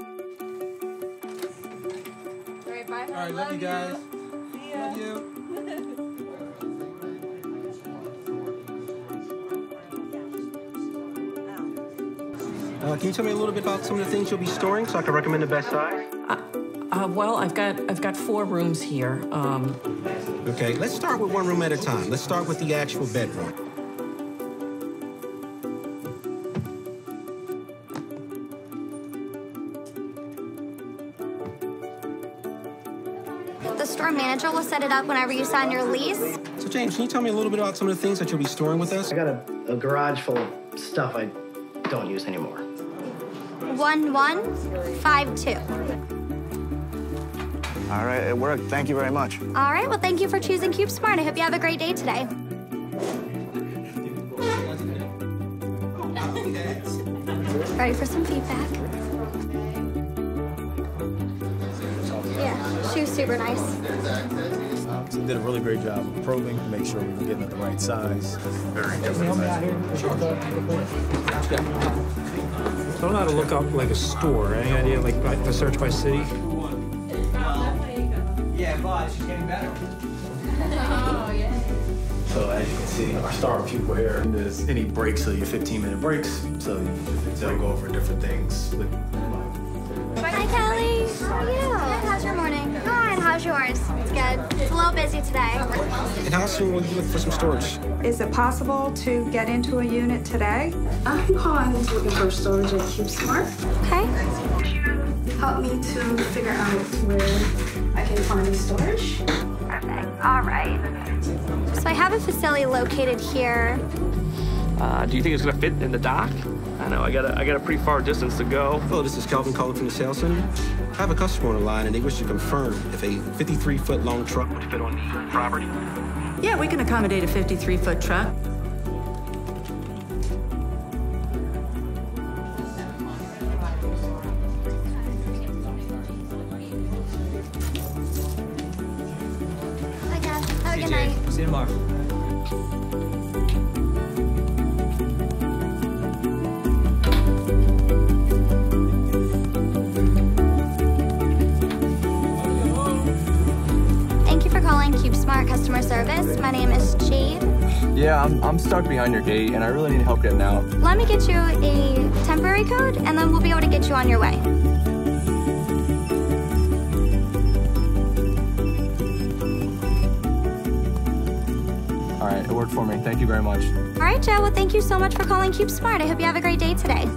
All right, bye. All right, love, you guys. See ya. Love you. Uh, can you tell me a little bit about some of the things you'll be storing so I can recommend the best size? Uh, well, I've got I've got four rooms here. Um, Okay, let's start with one room at a time. Let's start with the actual bedroom. The store manager will set it up whenever you sign your lease. So, James, can you tell me a little bit about some of the things that you'll be storing with us? I got a, a garage full of stuff I don't use anymore. 1152. All right, it worked. Thank you very much. All right, well, thank you for choosing CubeSmart. I hope you have a great day today. Ready for some feedback? She was super nice. So did a really great job of probing to make sure we were getting it the right size. Very different size. So I don't know how to look up like a store. Any idea, like by, the search by city? Yeah, but she's getting better. Oh, yeah. So as you can see, our star pupil here, there's any breaks, so your 15 minute breaks. So they'll go over different things. With, Hi, Kelly. How are you? How's yours? It's good. It's a little busy today. And how soon will you look for some storage? Is it possible to get into a unit today? I'm calling to looking for storage at CubeSmart. Okay. Help me to figure out where I can find storage. Perfect. All right. So I have a facility located here. Uh, do you think it's gonna fit in the dock? I know I got a, I got a pretty far distance to go. Hello, this is Calvin calling from the sales center. I have a customer on the line and they wish to confirm if a 53 foot long truck would fit on the property. yeah, we can accommodate a 53 foot truck. Hi, Dad. Have a good night. See you tomorrow. CubeSmart customer service. My name is Jade. Yeah, I'm, I'm stuck behind your gate, and I really need help getting out. Let me get you a temporary code, and then we'll be able to get you on your way. All right, it worked for me. Thank you very much. All right, Joe. Well, thank you so much for calling CubeSmart. I hope you have a great day today.